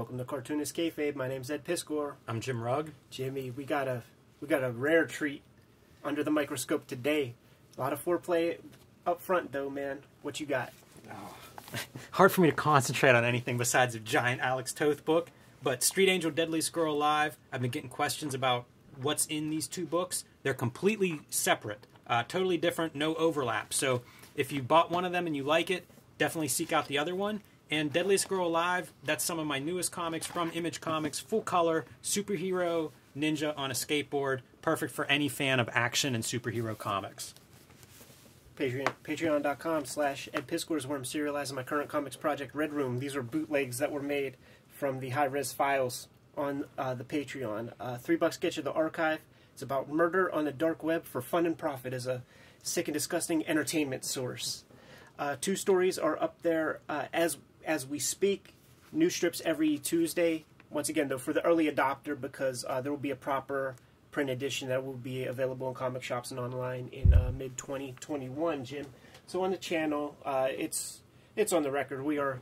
Welcome to Cartoonist Kayfabe. My name's Ed Piskor. I'm Jim Rugg. Jimmy, we got a we got a rare treat under the microscope today. A lot of foreplay up front, though, man. What you got? Oh. Hard for me to concentrate on anything besides a giant Alex Toth book, but Street Angel Deadliest Girl Alive, I've been getting questions about what's in these two books. They're completely separate, uh, totally different, no overlap. So if you bought one of them and you like it, definitely seek out the other one. And Deadly Girl Alive, that's some of my newest comics from Image Comics, full color, superhero, ninja on a skateboard, perfect for any fan of action and superhero comics. Patreon, Patreon.com slash Ed Piskor is where I'm serializing my current comics project, Red Room. These are bootlegs that were made from the high res files on uh, the Patreon. Uh, three bucks gets you the archive. It's about murder on the dark web for fun and profit as a sick and disgusting entertainment source. Uh, two stories are up there uh, as as we speak. New strips every Tuesday. Once again, though, for the early adopter, because uh, there will be a proper print edition that will be available in comic shops and online in uh, mid 2021. Jim, so on the channel, uh, it's it's on the record. We are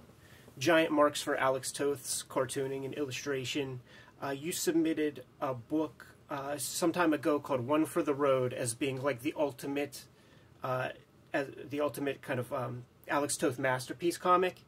giant marks for Alex Toth's cartooning and illustration. Uh, you submitted a book uh, some time ago called "One for the Road" as being like the ultimate, uh, as the ultimate kind of um, Alex Toth masterpiece comic.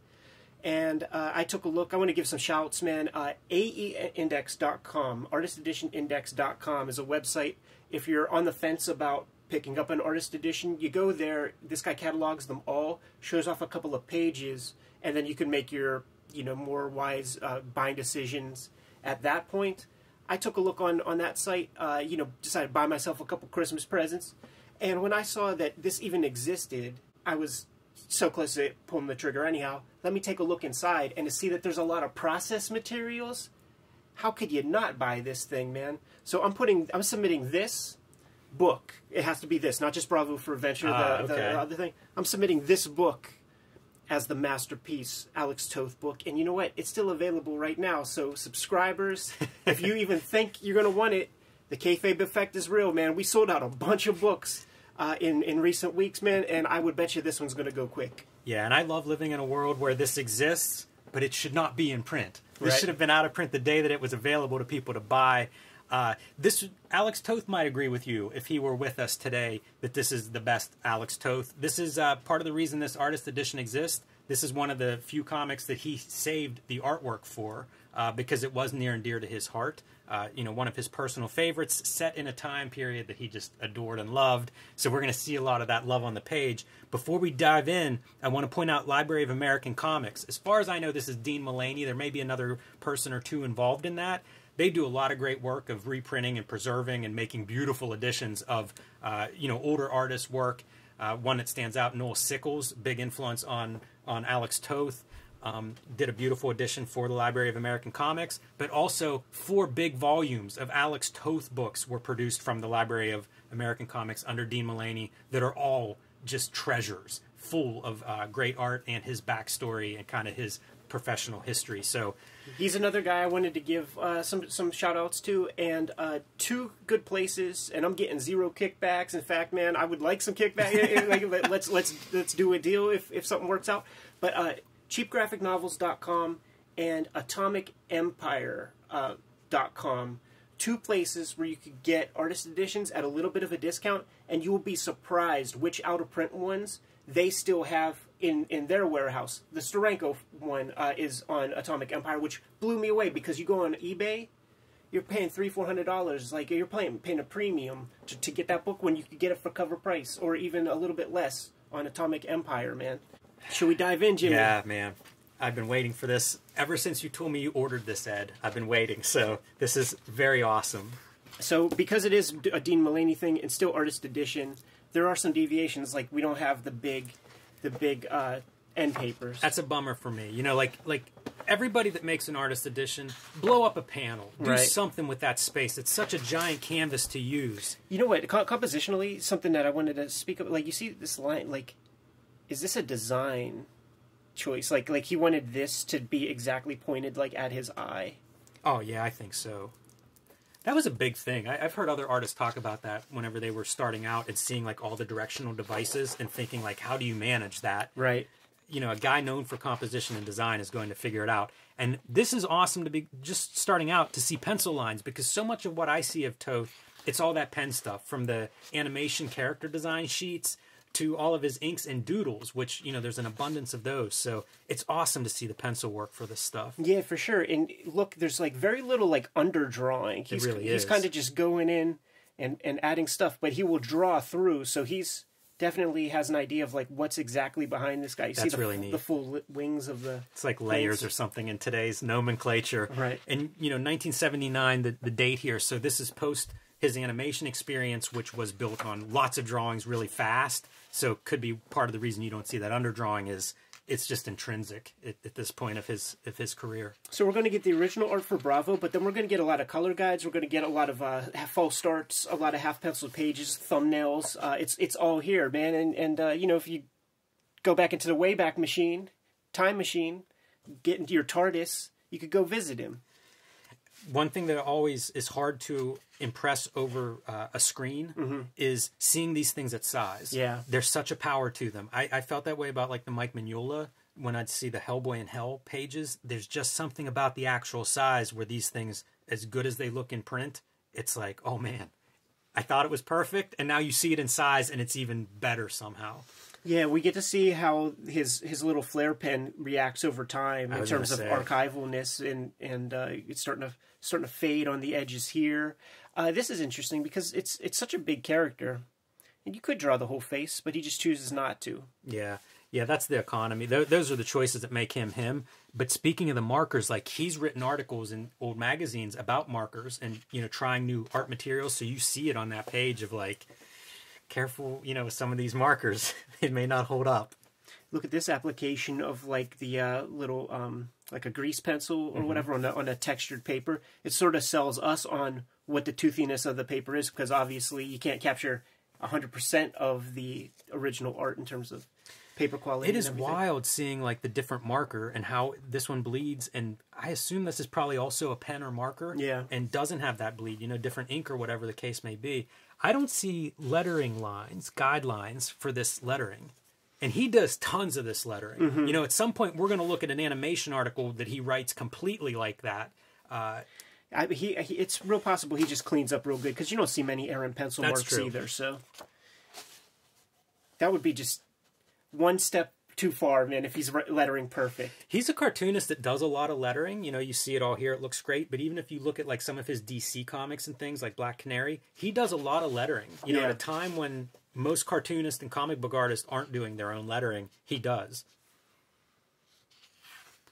And uh, I took a look. I want to give some shouts, man. Uh, AEindex.com, artisteditionindex.com is a website. If you're on the fence about picking up an artist edition, you go there. This guy catalogs them all, shows off a couple of pages, and then you can make your, you know, more wise uh, buying decisions at that point. I took a look on on that site. Uh, you know, decided to buy myself a couple Christmas presents, and when I saw that this even existed, I was so close to pulling the trigger. Anyhow, let me take a look inside and to see that there's a lot of process materials. How could you not buy this thing, man? So I'm putting, I'm submitting this book. It has to be this, not just Bravo for Adventure, Ah, the, okay. the other thing. I'm submitting this book as the masterpiece Alex Toth book. And you know what? It's still available right now. So subscribers, if you even think you're going to want it, the kayfabe effect is real, man. We sold out a bunch of books uh, in in recent weeks, man, and I would bet you this one's going to go quick. Yeah, and I love living in a world where this exists, but it should not be in print. This Right. should have been out of print the day that it was available to people to buy. Uh, this Alex Toth might agree with you if he were with us today that this is the best Alex Toth. This is uh, part of the reason this artist edition exists. This is one of the few comics that he saved the artwork for uh, because it was near and dear to his heart. Uh, you know, one of his personal favorites, set in a time period that he just adored and loved. So we're going to see a lot of that love on the page. Before we dive in, I want to point out Library of American Comics. As far as I know, this is Dean Mullaney. There may be another person or two involved in that. They do a lot of great work of reprinting and preserving and making beautiful editions of, uh, you know, older artists' work. Uh, one that stands out, Noel Sickles, big influence on on Alex Toth um, did a beautiful edition for the Library of American Comics, but also four big volumes of Alex Toth books were produced from the Library of American Comics under Dean Mullaney that are all just treasures, full of uh, great art and his backstory and kind of his professional history. So, He's another guy I wanted to give uh, some some shout outs to, and uh, two good places. And I'm getting zero kickbacks. In fact, man, I would like some kickback. like, let- let's let's let's do a deal if if something works out. But uh, cheapgraphicnovels.com and atomicempire.com, uh, two places where you could get artist editions at a little bit of a discount, and you will be surprised which out of print ones they still have in, in their warehouse. The Steranko one uh, is on Atomic Empire, which blew me away because you go on eBay, you're paying three four hundred dollars, like you're paying paying a premium to, to get that book when you could get it for cover price or even a little bit less on Atomic Empire, man. Should we dive in, Jimmy? yeah, man, I've been waiting for this ever since you told me you ordered this, Ed. I've been waiting. So, this is very awesome. So because it is a Dean Mullaney thing and still artist edition, there are some deviations. Like we don't have the big, the big uh, end papers. That's a bummer for me. You know, like like everybody that makes an artist edition, blow up a panel, do Right. something with that space. It's such a giant canvas to use. You know what? Co- compositionally, something that I wanted to speak of. Like you see this line. Like, is this a design choice? Like, like he wanted this to be exactly pointed like at his eye. Oh yeah, I think so. That was a big thing. I, I've heard other artists talk about that whenever they were starting out and seeing like all the directional devices and thinking like, how do you manage that? Right. you know, a guy known for composition and design is going to figure it out. And this is awesome to be just starting out to see pencil lines because so much of what I see of Toth, it's all that pen stuff from the animation character design sheets to all of his inks and doodles, which, you know, there's an abundance of those. So it's awesome to see the pencil work for this stuff. Yeah, for sure. And look, there's like very little like underdrawing. He's really he's kind of just going in and and adding stuff, but he will draw through. So he's definitely has an idea of like what's exactly behind this guy. You see That's the, really neat. the full li- wings of the It's like layers Thanks. or something in today's nomenclature. Right. And, you know, 1979, the, the date here. So this is post his animation experience, which was built on lots of drawings really fast. So could be part of the reason you don't see that underdrawing is it's just intrinsic at, at this point of his of his career. So we're going to get the original art for Bravo, but then we're going to get a lot of color guides. We're going to get a lot of uh, false starts, a lot of half penciled pages, thumbnails. Uh, it's it's all here, man. And and uh, you know if you go back into the Wayback Machine, time machine, get into your TARDIS, you could go visit him. One thing that always is hard to impress over uh, a screen is seeing these things at size. Yeah. there's such a power to them. I, I felt that way about like the Mike Mignola when I'd see the Hellboy in Hell pages. There's just something about the actual size where these things, as good as they look in print, it's like, oh man, I thought it was perfect, and now you see it in size, and it's even better somehow. Yeah, we get to see how his his little flare pen reacts over time in terms of archivalness, and and uh, it's starting to starting to fade on the edges here. Uh, this is interesting because it's it's such a big character, and you could draw the whole face, but he just chooses not to. Yeah, yeah, that's the economy. Th- those are the choices that make him him. But speaking of the markers, like he's written articles in old magazines about markers and you know trying new art materials. So you see it on that page of like, careful, you know, with some of these markers, it may not hold up. Look at this application of like the uh, little um, like a grease pencil or whatever on a, on a textured paper. It sort of sells us on what the toothiness of the paper is because obviously you can't capture hundred percent of the original art in terms of paper quality. It is wild seeing like the different marker and how this one bleeds. And I assume this is probably also a pen or marker. Yeah. And doesn't have that bleed, you know, different ink or whatever the case may be. I don't see lettering lines, guidelines for this lettering. And he does tons of this lettering. Mm-hmm. You know, at some point we're going to look at an animation article that he writes completely like that. I, he, he, it's real possible he just cleans up real good because you don't see many Aaron pencil marks true. either. So that would be just one step too far, man. If he's lettering perfect, He's a cartoonist that does a lot of lettering. You know, you see it all here. It looks great. But even if you look at like some of his DC comics and things like Black Canary, he does a lot of lettering. You know, at a time when most cartoonists and comic book artists aren't doing their own lettering, he does.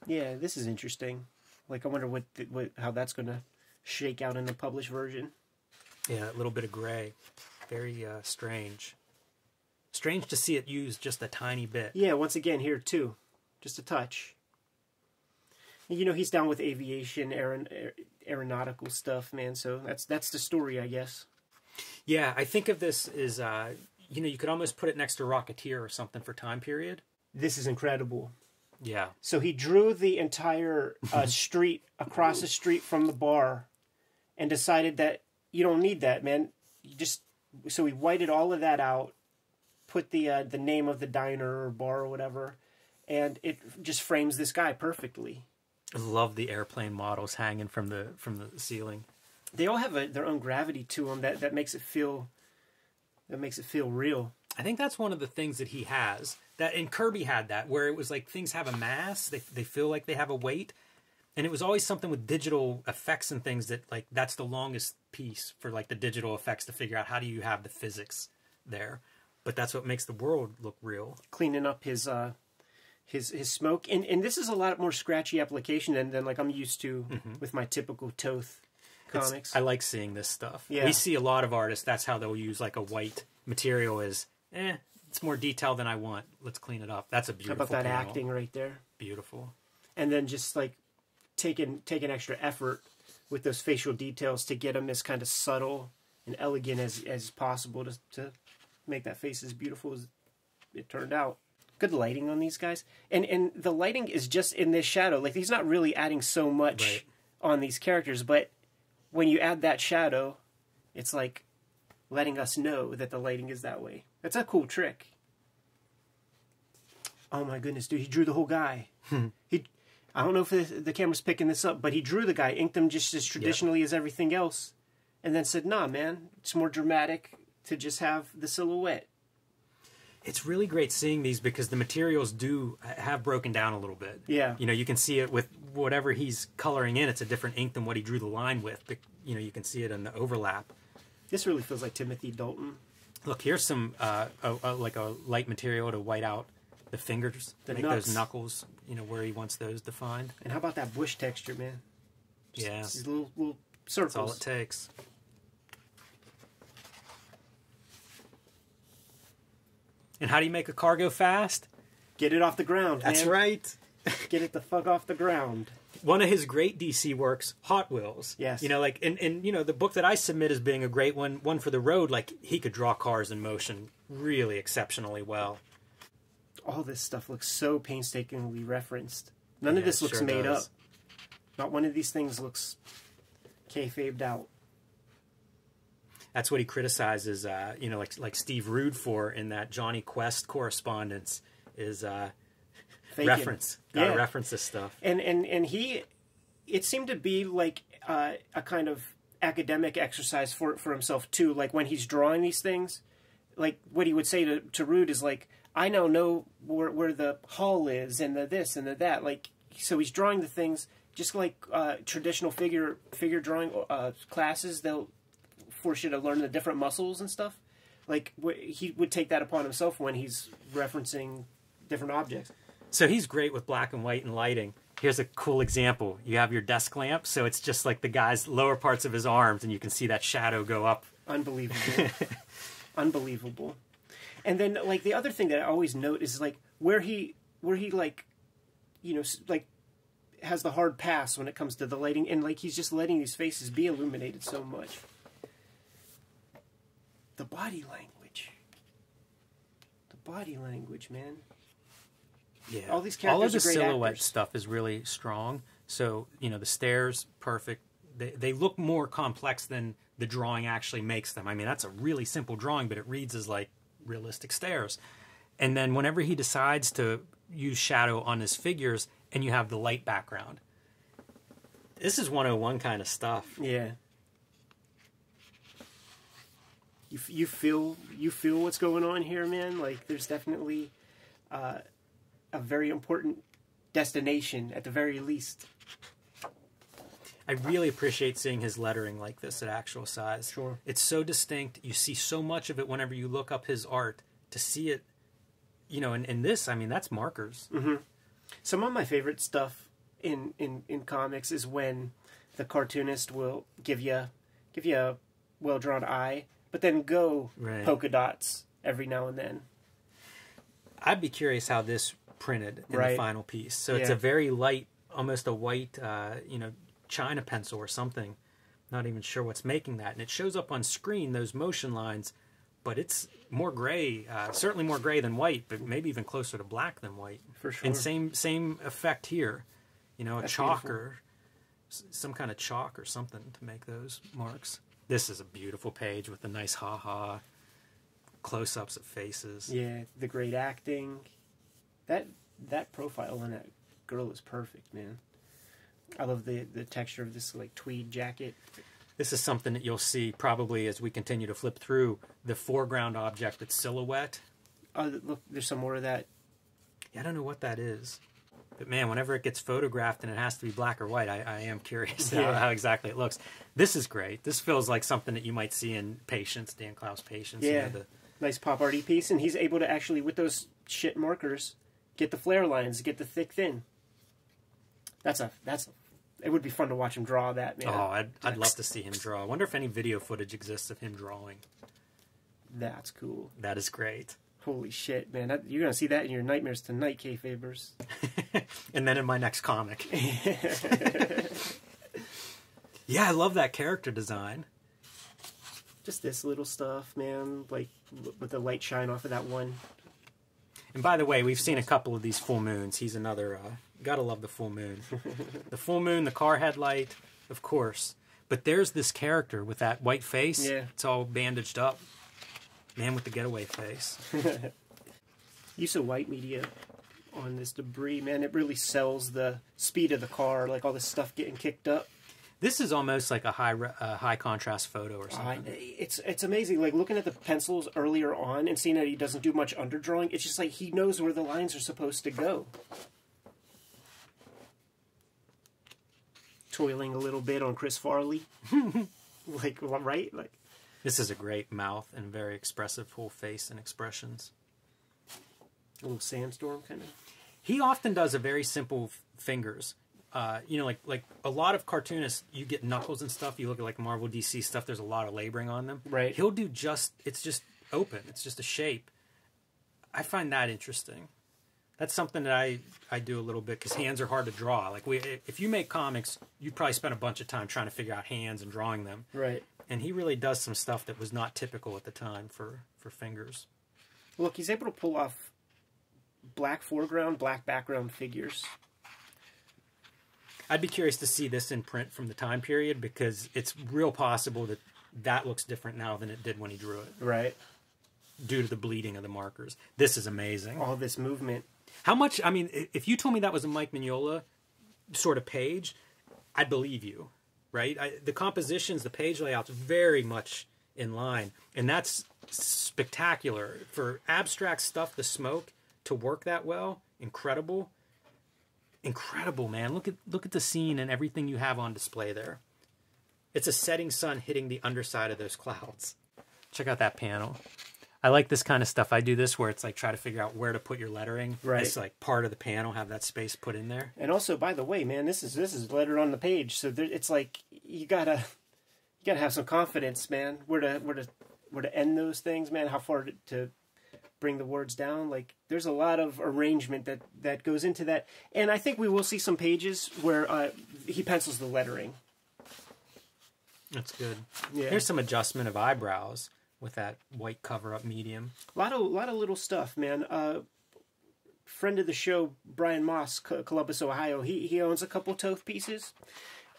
yeah, this is interesting. Like, I wonder what, the, what how that's going to shake out in the published version. Yeah, a little bit of gray. Very uh, strange. Strange to see it used just a tiny bit. Yeah, once again here too, just a touch. You know he's down with aviation, aeron- aer- aeronautical stuff, man. So that's that's the story, I guess. Yeah, I think of this as, uh, you know, you could almost put it next to Rocketeer or something for time period. This is incredible. Yeah. So he drew the entire uh, street across the street from the bar, and decided that you don't need that, man. You just so he whited all of that out, put the uh, the name of the diner or bar or whatever, and it just frames this guy perfectly. I love the airplane models hanging from the from the ceiling. They all have a, their own gravity to them that, that makes it feel that makes it feel real. I think that's one of the things that he has. That and Kirby had that where it was like things have a mass, they they feel like they have a weight. And it was always something with digital effects and things that like that's the longest piece for like the digital effects to figure out how do you have the physics there. But that's what makes the world look real. Cleaning up his uh, his his smoke, and and this is a lot more scratchy application than, than like I'm used to with my typical Toth It's- comics. I like seeing this stuff. Yeah. We see a lot of artists, that's how they'll use like a white material is eh, it's more detail than I want. Let's clean it up. That's a How beautiful about that panel. acting right there? Beautiful. And then just like taking taking extra effort with those facial details to get them as kind of subtle and elegant as as possible to to make that face as beautiful as it turned out. Good lighting on these guys, and and the lighting is just in this shadow. Like he's not really adding so much Right. on these characters, but when you add that shadow, it's like letting us know that the lighting is that way. That's a cool trick. Oh my goodness, dude! He drew the whole guy. Hmm. he, I don't know if the, the camera's picking this up, but he drew the guy, inked him just as traditionally as everything else, and then said, "Nah, man, it's more dramatic to just have the silhouette." It's really great seeing these because the materials do have broken down a little bit. Yeah. You know, you can see it with whatever he's coloring in. It's a different ink than what he drew the line with. But, you know, you can see it in the overlap. This really feels like Timothy Dalton. Look, here's some uh, a, a, like a light material to white out the fingers, The make nuts. those knuckles. You know where he wants those defined. And how about that bush texture, man? Just Yeah. these little little circles. That's all it takes. And how do you make a car go fast? Get it off the ground. man. right. Get it the fuck off the ground. One of his great DC works, Hot Wheels. Yes. You know, like, and, and you know, the book that I submit as being a great one, one for the road, like, he could draw cars in motion really exceptionally well. All this stuff looks so painstakingly referenced. None of this looks sure made does. up. Not one of these things looks kayfabed out. That's what he criticizes, uh, you know, like like Steve Rude for in that Jonny Quest correspondence is uh, Faking. reference. Got to Yeah. reference this stuff. and and and he it seemed to be like uh, a kind of academic exercise for for himself too like when he's drawing these things like what he would say to, to Rude is like I now know where, where the hall is and the this and the that like so he's drawing the things just like uh, traditional figure figure drawing uh, classes they'll force you to learn the different muscles and stuff like wh- he would take that upon himself when he's referencing different objects So he's great with black and white and lighting. Here's a cool example. You have your desk lamp, so it's just like the guy's lower parts of his arms, and you can see that shadow go up. Unbelievable. Unbelievable. And then like the other thing that I always note is like where he where he like you know like has the hard pass when it comes to the lighting and like he's just letting these faces be illuminated so much. The body language. The body language, man. Yeah, All these characters all of the silhouette actors. stuff is really strong. So you know the stairs, perfect. They they look more complex than the drawing actually makes them. I mean that's a really simple drawing, but it reads as like realistic stairs. And then whenever he decides to use shadow on his figures, and you have the light background, this is 101 kind of stuff. Yeah. You, you feel you feel what's going on here, man. Like there's definitely uh, a very important destination at the very least. I really appreciate seeing his lettering like this at actual size. Sure. It's so distinct. You see so much of it whenever you look up his art. To see it, you know, in, in this, I mean, that's markers. Mm-hmm. Some of my favorite stuff in, in, in comics is when the cartoonist will give you give you a well drawn eye, but then go Right. polka dots every now and then. I'd be curious how this printed in Right. the final piece. So it's a very light, almost a white, uh, you know, China pencil or something. Not even sure what's making that. And it shows up on screen, those motion lines, but it's more gray, uh, certainly more gray than white, but maybe even closer to black than white. For sure. And same same effect here. You know, a That's chalk beautiful. or some kind of chalk or something to make those marks. This is a beautiful page with the nice ha ha close ups of faces. Yeah, the great acting. That that profile on that girl is perfect, man. I love the the texture of this like tweed jacket. This is something that you'll see probably as we continue to flip through the foreground object, its silhouette. Oh, look, there's some more of that. Yeah, I don't know what that is. But man, whenever it gets photographed and it has to be black or white, I, I am curious how, Yeah. how exactly it looks. This is great. This feels like something that you might see in Patience, Dan Clowes Patience. you know, Yeah. the- Nice pop arty piece, and he's able to actually with those shit markers get the flare lines, get the thick thin. That's a that's. A, it would be fun to watch him draw that, man. Oh, I'd, I'd love to see him draw. I wonder if any video footage exists of him drawing. That's cool. That is great. Holy shit, man! That, you're gonna see that in your nightmares tonight, Kayfabers. and then in my next comic. yeah, I love that character design. Just this little stuff, man. Like with the light shine off of that one. And by the way, we've seen a couple of these full moons. He's another. Uh, gotta love the full moon. the full moon, the car headlight, of course. But there's this character with that white face. Yeah. It's all bandaged up. Man with the getaway face. Use of white media on this debris, man. It really sells the speed of the car, like all this stuff getting kicked up. This is almost like a high uh, high contrast photo or something. it's it's amazing. Like looking at the pencils earlier on and seeing that he doesn't do much underdrawing. It's just like he knows where the lines are supposed to go. Toiling a little bit on Chris Farley, like right, like This is a great mouth and very expressive whole face and expressions. a little sandstorm kind of. He often does a very simple fingers. Uh, you know, like like a lot of cartoonists, you get knuckles and stuff. You look at like Marvel, DC stuff. There's a lot of laboring on them. Right. He'll do just. It's just open. It's just a shape. I find that interesting. That's something that I I do a little bit because hands are hard to draw. Like we, if you make comics, you probably spend a bunch of time trying to figure out hands and drawing them. Right. And he really does some stuff that was not typical at the time for for fingers. Look, he's able to pull off black foreground, black background figures. I'd be curious to see this in print from the time period because it's real possible that that looks different now than it did when he drew it Right. due to the bleeding of the markers. This is amazing. All this movement. How much? I mean, if you told me that was a Mike Mignola sort of page, I'd believe you, right? I, the compositions, the page layouts, very much in line, and that's spectacular for abstract stuff. The smoke to work that well, incredible, incredible, man. Look at look at the scene and everything you have on display there. It's a setting sun hitting the underside of those clouds. Check out that panel. I like this kind of stuff. I do this where it's like try to figure out where to put your lettering. Right. It's like part of the panel, have that space put in there. And also, by the way, man, this is this is lettered on the page, so there, it's like you gotta you gotta have some confidence, man. Where to where to where to end those things, man. How far to, to bring the words down. Like there's a lot of arrangement that that goes into that, and I think we will see some pages where uh, he pencils the lettering. That's good. Yeah. Here's some adjustment of eyebrows with that white cover up medium. A lot of lot of little stuff, man. Uh, friend of the show, Brian Moss, Columbus, Ohio. He he owns a couple Toth pieces,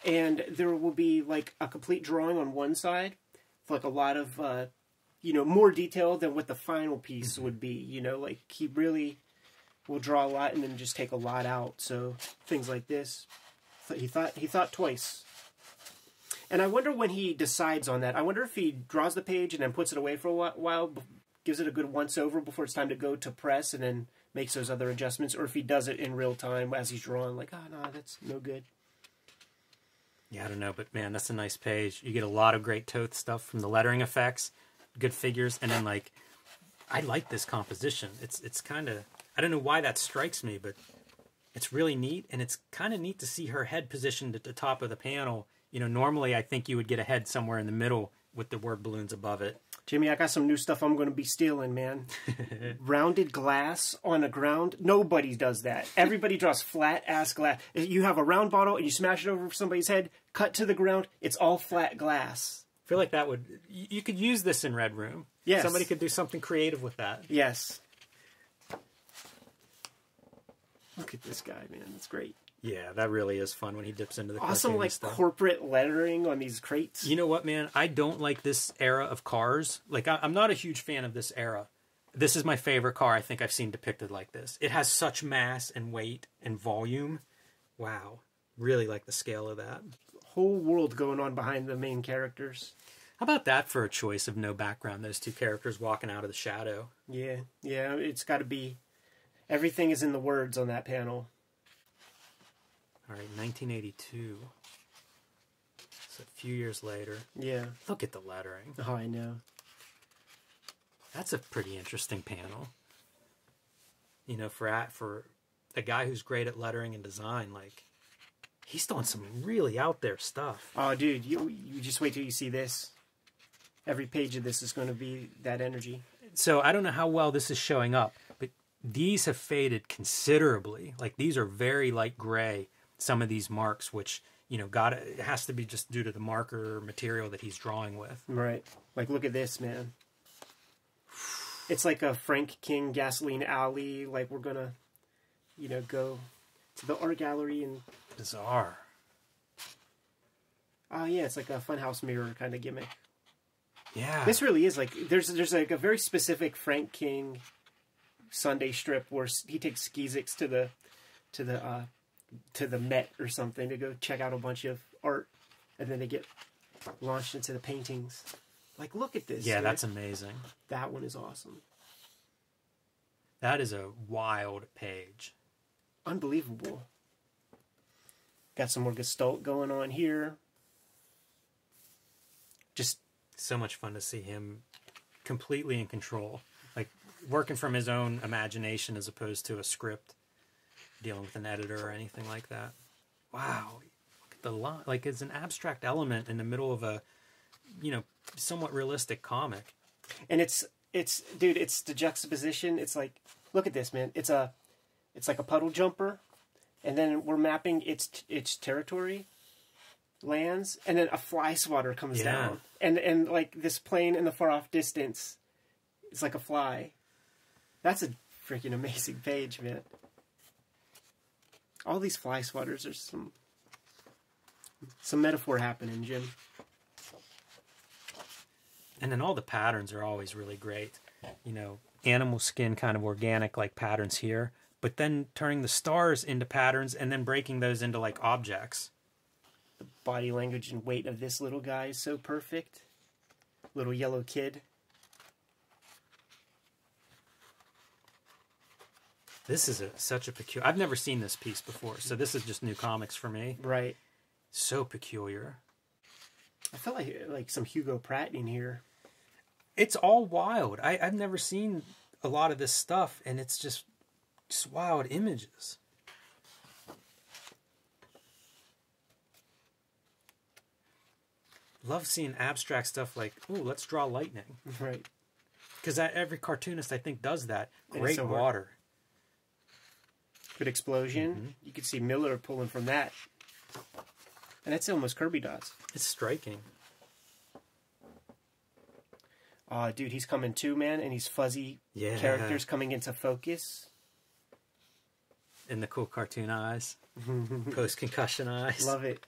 and there will be like a complete drawing on one side, like a lot of uh, you know more detail than what the final piece would be. You know, like he really will draw a lot and then just take a lot out. So things like this, he thought he thought twice. And I wonder when he decides on that. I wonder if he draws the page and then puts it away for a while, gives it a good once over before it's time to go to press, and then makes those other adjustments, or if he does it in real time as he's drawing, like, ah, oh no, that's no good. Yeah, I don't know, but man, that's a nice page. You get a lot of great Toth stuff from the lettering effects, good figures, and then like, I like this composition. It's it's kind of I don't know why that strikes me, but it's really neat, and it's kind of neat to see her head positioned at the top of the panel. You know, normally I think you would get a head somewhere in the middle with the word balloons above it. Jimmy, I got some new stuff I'm going to be stealing, man. Rounded glass on the ground. Nobody does that. Everybody draws flat ass glass. You have a round bottle and you smash it over somebody's head, cut to the ground. It's all flat glass. I feel like that would you could use this in Red Room. Yes. somebody could do something creative with that. Yes. Look at this guy, man. That's great. Yeah, that really is fun when he dips into the Awesome, like stuff. corporate lettering on these crates. You know what, man? I don't like this era of cars. Like, I, I'm not a huge fan of this era. This is my favorite car I think I've seen depicted like this. It has such mass and weight and volume. Wow. Really like the scale of that. Whole world going on behind the main characters. How about that for a choice of no background? Those two characters walking out of the shadow. Yeah, yeah. It's got to be. Everything is in the words on that panel. All right, 1982. So a few years later. Yeah. Look at the lettering. Oh, I know. That's a pretty interesting panel. You know, for at for a guy who's great at lettering and design, like he's doing some really out there stuff. Oh, dude, you you just wait till you see this. Every page of this is going to be that energy. So I don't know how well this is showing up, but these have faded considerably. Like these are very light gray. Some of these marks, which you know, got it has to be just due to the marker material that he's drawing with. Right. Like, look at this, man. It's like a Frank King gasoline alley. Like, we're gonna, you know, go to the art gallery and. Bizarre. Oh yeah, it's like a funhouse mirror kind of gimmick. Yeah. This really is like there's there's like a very specific Frank King Sunday strip where he takes Skeezix to the to the uh, to the Met or something to go check out a bunch of art, and then they get launched into the paintings. Like, look at this. Yeah, dude. that's amazing. that one is awesome, That is a wild page. Unbelievable. Got some more Gestalt going on here. Just So much fun to see him completely in control, like working from his own imagination as opposed to a script, dealing with an editor or anything like that. Wow, look at the line. Like it's an abstract element in the middle of a, you know, somewhat realistic comic. and it's it's dude it's the juxtaposition it's like look at this man it's a it's like a puddle jumper. And then we're mapping its its territory lands and then a fly swatter comes Yeah. down. And and like this plane in the far off distance is like a fly. That's a freaking amazing page man. All these fly swatters are some some metaphor happening jim. And then all the patterns are always really great. You know, animal skin kind of organic like patterns here, but then turning the stars into patterns and then breaking those into like objects. The body language and weight of this little guy is so perfect. Little yellow kid. This is a, such a peculiar. I've never seen this piece before, so this is just new comics for me. Right. So peculiar. I felt like like some Hugo Pratt in here. It's all wild. I, I've never seen a lot of this stuff, and it's just, just wild images. Love seeing abstract stuff like, ooh, let's draw lightning. Right. Because every cartoonist, I think, does that. Great so hard. water. Good explosion. Mm-hmm. You could see Miller pulling from that. And that's almost Kirby dots. It's striking. Aw, dude, he's coming too, man, and he's fuzzy Yeah. characters coming into focus. In the cool cartoon eyes, post concussion eyes. Love it.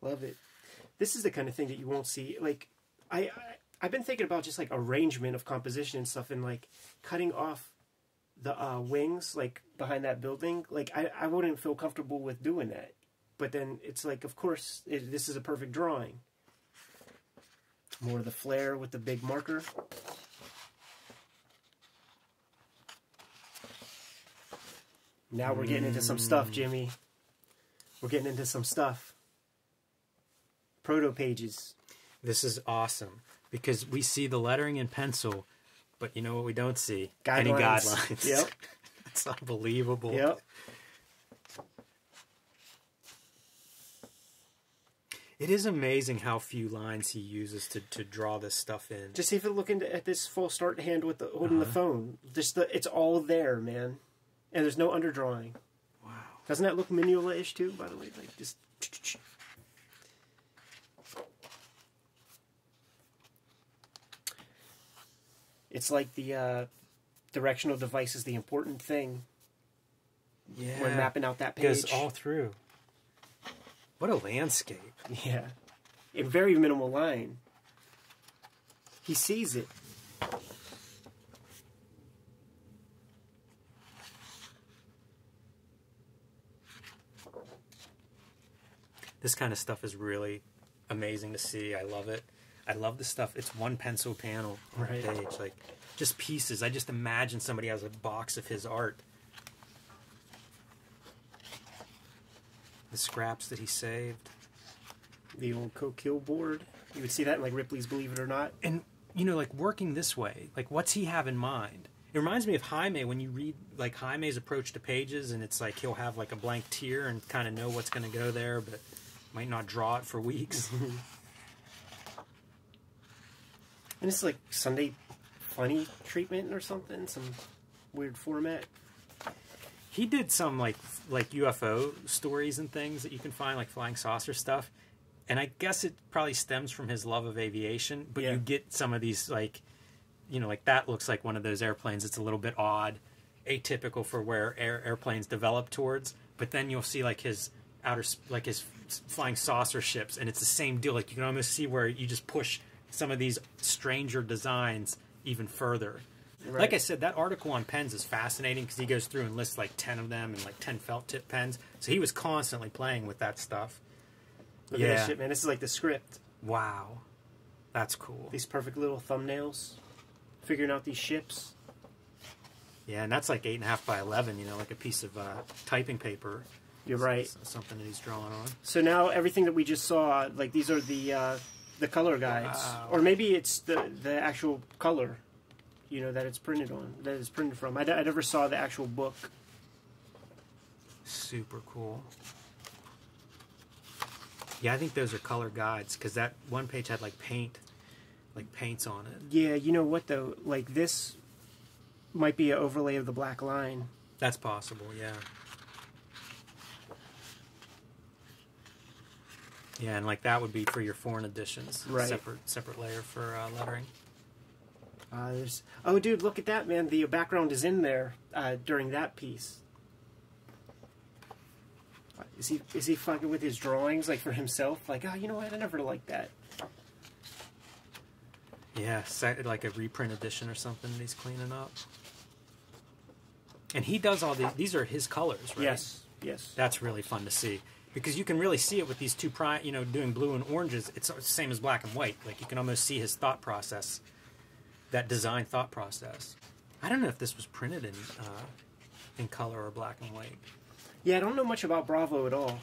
Love it. This is the kind of thing that you won't see. Like, I, I I've been thinking about just like arrangement of composition and stuff, and like cutting off the uh, wings, like behind that building. Like, I I wouldn't feel comfortable with doing that. But then it's like, of course, it, this is a perfect drawing. More of the flare with the big marker. Now we're getting into some stuff, mm. Jimmy. We're getting into some stuff. Proto pages. This is awesome because we see the lettering in pencil, but you know what we don't see? Any Guidelines. guidelines. Yep. it's unbelievable. Yep. It is amazing how few lines he uses to, to draw this stuff in. Just even looking at this full start hand with the holding the uh-huh. phone. Just the it's all there, man. And there's no underdrawing. wow. Doesn't that look Mignola-ish too? By the way, like just. It's like the uh, directional device is the important thing Yeah. when mapping out that page. goes all through. What a landscape. Yeah. A very minimal line. He sees it. This kind of stuff is really amazing to see. I love it. I love the stuff. It's one pencil panel on Right. a page, like just pieces. I just imagine somebody has a box of his art. The scraps that he saved. The old coquille board. You would see that in like Ripley's Believe It or Not. and you know like working this way like what's he have in mind it reminds me of jaime when you read like jaime's approach to pages and it's like he'll have like a blank tier and kind of know what's going to go there but might not draw it for weeks And it's like Sunday funny treatment or something. Some weird format. he did some like like ufo stories and things that you can find like flying saucer stuff and i guess it probably stems from his love of aviation but Yeah. you get some of these like you know like that looks like one of those airplanes it's a little bit odd atypical for where air, airplanes develop towards but then you'll see like his outer like his flying saucer ships and it's the same deal like you can almost see where you just push some of these stranger designs even further Right. Like I said, that article on pens is fascinating because he goes through and lists like ten of them and like ten felt tip pens. So he was constantly playing with that stuff. Look at Yeah. this shit, man. This is like the script. Wow, that's cool. These perfect little thumbnails. Figuring out these ships. Yeah, and that's like eight and a half by eleven. You know, like a piece of uh, typing paper. You're right. Something that he's drawing on. So now everything that we just saw, like these are the uh, the color guides, Wow. or maybe it's the the actual color, you know, that it's printed on, that it's printed from. I, d- I never saw the actual book. Super cool. Yeah, I think those are color guides because that one page had like paint, like paints on it. Yeah, you know what though? Like this might be an overlay of the black line. That's possible, yeah. Yeah, and like that would be for your foreign editions, Right. Separate, separate layer for uh, lettering. Uh, there's oh, dude, look at that, man. The background is in there uh, during that piece. Is he is he fucking with his drawings like for himself? Like, oh, you know what? I never liked that. Yeah, like a reprint edition or something that he's cleaning up. And he does all these. These are his colors, right? Yes, yes. That's really fun to see because you can really see it with these two pri you know doing blue and oranges. It's the same as black and white. Like you can almost see his thought process that design thought process. I don't know if this was printed in uh, in color or black and white. Yeah, I don't know much about Bravo at all.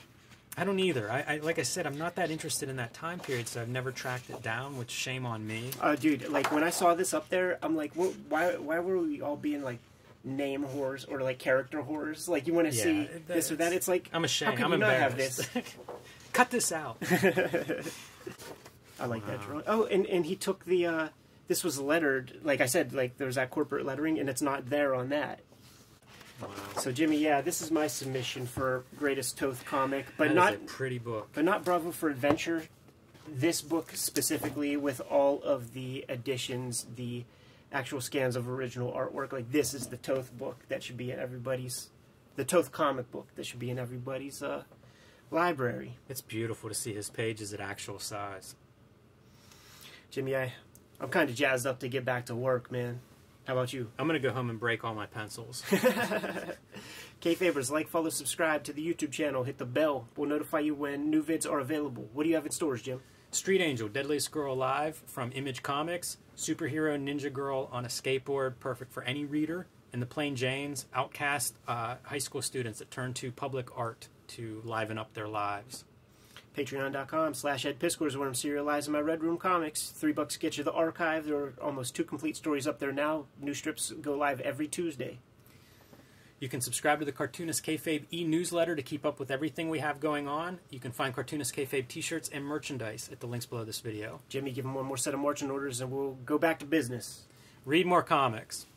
i don't either. I, I like i said i'm not that interested in that time period so i've never tracked it down which shame on me. Uh, dude, like when I saw this up there, I'm like, why? Why were we all being like name whores or like character whores? Like you want to Yeah, see this or that? It's like i'm how ashamed could i'm you not have embarrassed this? cut this out I like that drawing. Oh, and and he took the. uh This was lettered, like I said, like there's that corporate lettering, and it's not there on that. wow. So Jimmy, yeah, this is my submission for greatest Toth comic, but That is not a pretty book but not Bravo for Adventure. This book specifically, with all of the additions, the actual scans of original artwork, like this is the Toth book that should be in everybody's, the Toth comic book that should be in everybody's uh, library. it's beautiful to see his pages at actual size Jimmy, I, I'm kind of jazzed up to get back to work, man. How about you? i'm gonna go home and break all my pencils Kayfabers, like, follow, subscribe to the YouTube channel. Hit the bell. We'll notify you when new vids are available. What do you have in stores, Jim? Street Angel, Deadliest Girl Alive from Image Comics, superhero ninja girl on a skateboard, perfect for any reader, and the Plain Janes, outcast uh, high school students that turn to public art to liven up their lives. Patreon.com slash Ed Piskor is where I'm serializing my Red Room comics. Three bucks get you the archive. There are almost two complete stories up there now. New strips go live every Tuesday. You can subscribe to the Cartoonist Kayfabe e-newsletter to keep up with everything we have going on. You can find Cartoonist Kayfabe t-shirts and merchandise at the links below this video. Jimmy, give him one more set of marching orders and we'll go back to business. Read more comics.